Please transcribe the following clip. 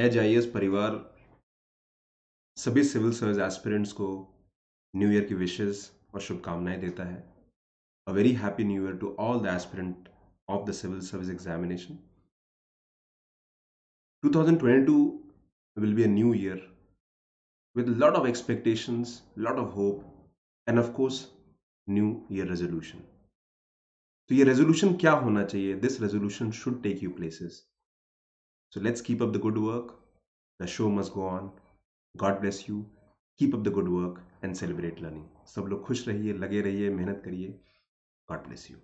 As आई परिवार सभी सिविल सर्विस एस्पिरेंट्स को न्यू ईयर की विशेस और शुभकामनाएँ देता है। A very happy new year to all the aspirant of the civil service examination 2022 will be a new year with a lot of expectations, lot of hope, and of course, new year resolution. तो ये resolution क्या होना चाहिए? This resolution should take you places so let's keep up the good work the show must go on God bless you keep up the good work and celebrate learning सब लोग खुश रहिए, लगे रहिए, मेहनत करिए. God bless you